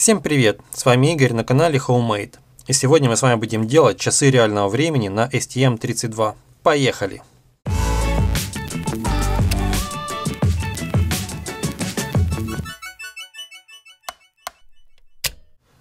Всем привет! С вами Игорь на канале Homemade. И сегодня мы с вами будем делать часы реального времени на STM32. Поехали!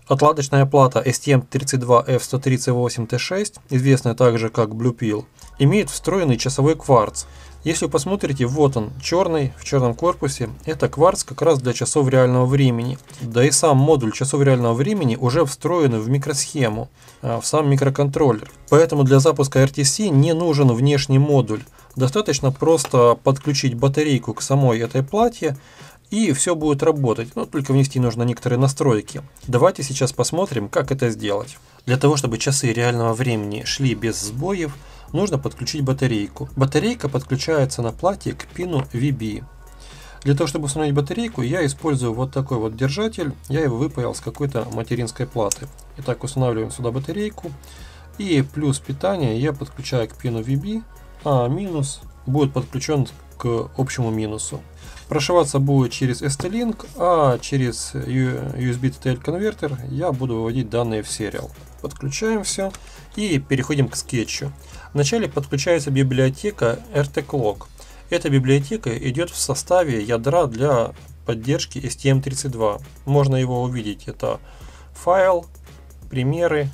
Отладочная плата STM32F138T6, известная также как Blue Pill, имеет встроенный часовой кварц. Если вы посмотрите, вот он, черный, в черном корпусе, это кварц как раз для часов реального времени. Да и сам модуль часов реального времени уже встроен в микросхему, а, в сам микроконтроллер. Поэтому для запуска RTC не нужен внешний модуль. Достаточно просто подключить батарейку к самой этой плате, и все будет работать, но только внести нужно некоторые настройки. Давайте сейчас посмотрим, как это сделать. Для того, чтобы часы реального времени шли без сбоев, нужно подключить батарейку. Батарейка подключается на плате к пину VB. Для того, чтобы установить батарейку, я использую вот такой вот держатель. Я его выпаял с какой-то материнской платы. Итак, устанавливаем сюда батарейку. И плюс питание я подключаю к пину VB, а минус будет подключен к общему минусу. Прошиваться будет через ST-Link, а через USB TTL конвертер я буду выводить данные в сериал. Подключаем все и переходим к скетчу. Вначале подключается библиотека RT-Clock. Эта библиотека идет в составе ядра для поддержки STM32. Можно его увидеть. Это файл, примеры,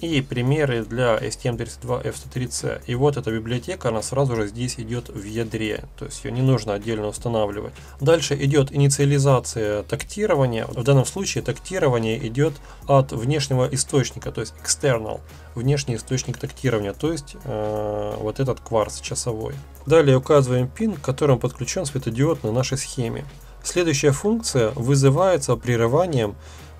и примеры для STM32F103C. И вот эта библиотека, она сразу же здесь идет в ядре, то есть ее не нужно отдельно устанавливать. Дальше идет инициализация тактирования. В данном случае тактирование идет от внешнего источника, то есть external, внешний источник тактирования, то есть э, вот этот кварц часовой. Далее указываем пин, к которому подключен светодиод на нашей схеме. Следующая функция вызывается прерыванием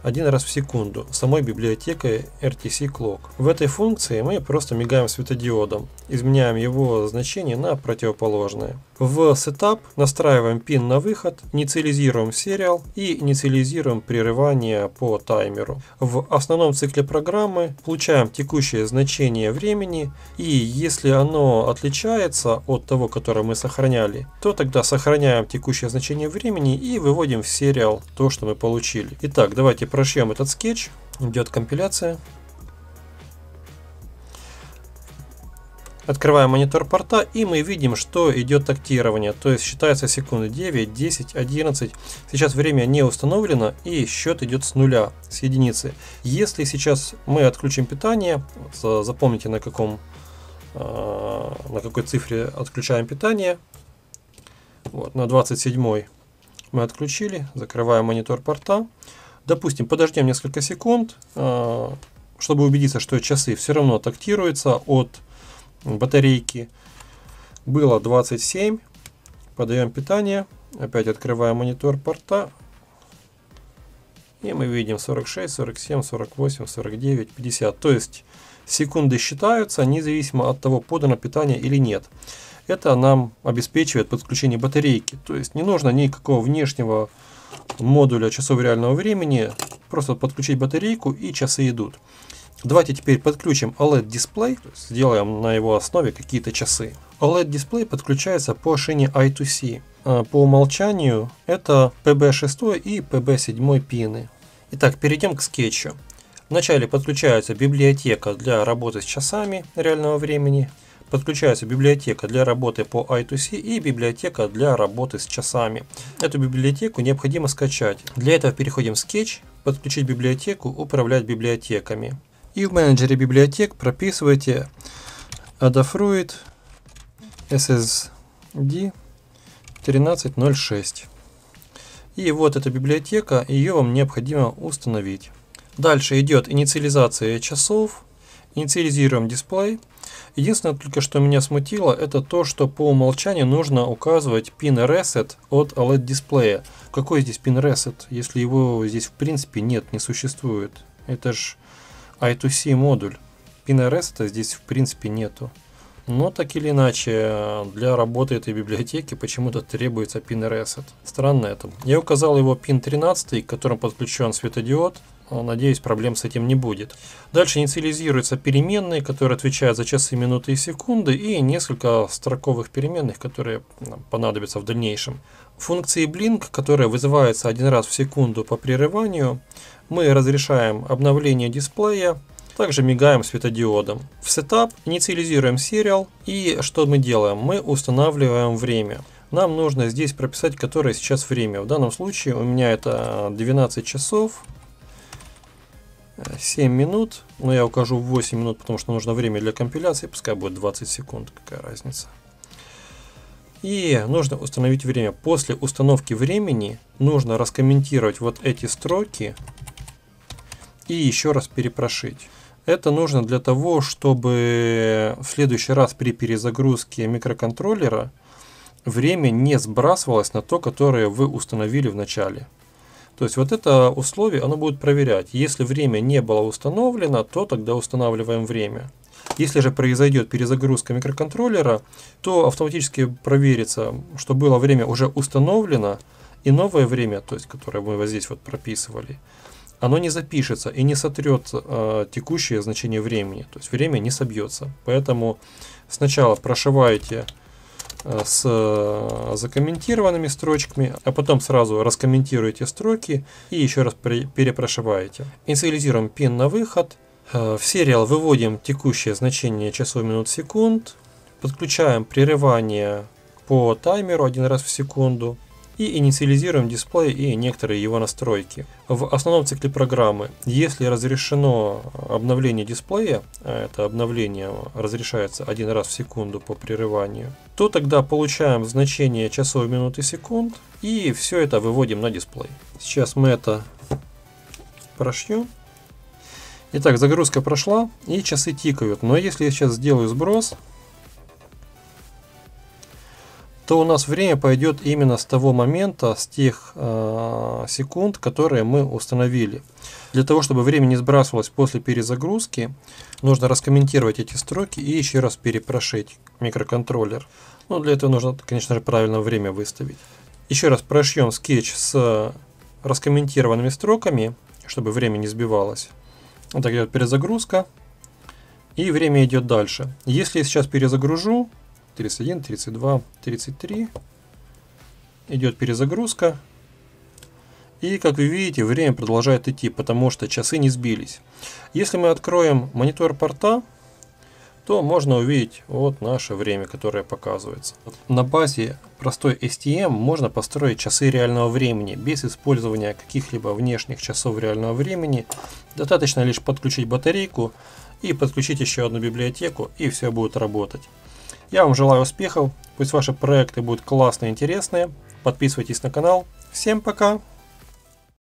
один раз в секунду самой библиотекой RTC Clock. В этой функции мы просто мигаем светодиодом, изменяем его значение на противоположное. В Setup настраиваем пин на выход, инициализируем сериал и инициализируем прерывание по таймеру. В основном цикле программы получаем текущее значение времени и если оно отличается от того, которое мы сохраняли, то тогда сохраняем текущее значение времени и выводим в сериал то, что мы получили. Итак, давайте прошьем этот скетч. Идет компиляция. Открываем монитор порта и мы видим, что идет тактирование. То есть считается секунды 9, 10, 11. Сейчас время не установлено и счет идет с нуля, с единицы. Если сейчас мы отключим питание, запомните на каком а, на какой цифре отключаем питание. Вот, на 27 мы отключили, закрываем монитор порта. Допустим, подождем несколько секунд, а, чтобы убедиться, что часы все равно тактируются от батарейки было 27. Подаем питание. Опять открываем монитор порта. И мы видим 46, 47, 48, 49, 50. То есть секунды считаются независимо от того, подано питание или нет. Это нам обеспечивает подключение батарейки. То есть не нужно никакого внешнего модуля часов реального времени. Просто подключить батарейку и часы идут. Давайте теперь подключим OLED-дисплей, сделаем на его основе какие-то часы. OLED-дисплей подключается по шине I2C. А, по умолчанию это PB6 и PB7 пины. Итак, перейдем к скетчу. Вначале подключается библиотека для работы с часами реального времени. Подключается библиотека для работы по I2C и библиотека для работы с часами. Эту библиотеку необходимо скачать. Для этого переходим в скетч, подключить библиотеку, управлять библиотеками. И в менеджере библиотек прописывайте Adafruit SSD 1306. И вот эта библиотека, ее вам необходимо установить. Дальше идет инициализация часов. Инициализируем дисплей. Единственное только, что меня смутило, это то, что по умолчанию нужно указывать pin reset от OLED дисплея. Какой здесь pin reset, если его здесь в принципе нет, не существует? Это же I2C модуль. PinRS здесь в принципе нету. Но так или иначе, для работы этой библиотеки почему-то требуется pin reset. Странно это. Я указал его pin 13, к которому подключен светодиод. Надеюсь, проблем с этим не будет. Дальше инициализируются переменные, которые отвечают за часы, минуты и секунды, и несколько строковых переменных, которые понадобятся в дальнейшем. Функции blink, которая вызывается один раз в секунду по прерыванию, мы разрешаем обновление дисплея, также мигаем светодиодом. В Setup инициализируем serial и что мы делаем? Мы устанавливаем время. Нам нужно здесь прописать, которое сейчас время. В данном случае у меня это 12 часов 7 минут, но я укажу 8 минут, потому что нужно время для компиляции, пускай будет 20 секунд, какая разница. И нужно установить время. После установки времени нужно раскомментировать вот эти строки и еще раз перепрошить. Это нужно для того, чтобы в следующий раз при перезагрузке микроконтроллера время не сбрасывалось на то, которое вы установили в начале. То есть вот это условие, оно будет проверять. Если время не было установлено, то тогда устанавливаем время. Если же произойдет перезагрузка микроконтроллера, то автоматически проверится, что было время уже установлено, и новое время, то есть которое мы вот здесь вот прописывали, оно не запишется и не сотрет э, текущее значение времени. То есть время не собьется. Поэтому сначала прошиваете э, с э, закомментированными строчками, а потом сразу раскомментируете строки и еще раз перепрошиваете. Инициализируем пин на выход. Э, в сериал выводим текущее значение часов, минут, секунд. Подключаем прерывание по таймеру один раз в секунду и инициализируем дисплей и некоторые его настройки. В основном цикле программы, если разрешено обновление дисплея, а это обновление разрешается один раз в секунду по прерыванию, то тогда получаем значение часов, минут и секунд и все это выводим на дисплей. Сейчас мы это прошьем. Итак, загрузка прошла и часы тикают. Но если я сейчас сделаю сброс, то у нас время пойдет именно с того момента, с тех э, секунд, которые мы установили. Для того, чтобы время не сбрасывалось после перезагрузки, нужно раскомментировать эти строки и еще раз перепрошить микроконтроллер. Ну, для этого нужно, конечно же, правильно время выставить. Еще раз прошьем скетч с раскомментированными строками, чтобы время не сбивалось. Вот так идет перезагрузка. И время идет дальше. Если я сейчас перезагружу, 31, 32, 33. Идет перезагрузка. И как вы видите, время продолжает идти, потому что часы не сбились. Если мы откроем монитор порта, то можно увидеть вот наше время, которое показывается. На базе простой STM можно построить часы реального времени без использования каких-либо внешних часов реального времени. Достаточно лишь подключить батарейку и подключить еще одну библиотеку и все будет работать. Я вам желаю успехов, пусть ваши проекты будут классные и интересные. Подписывайтесь на канал. Всем пока!